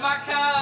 my car.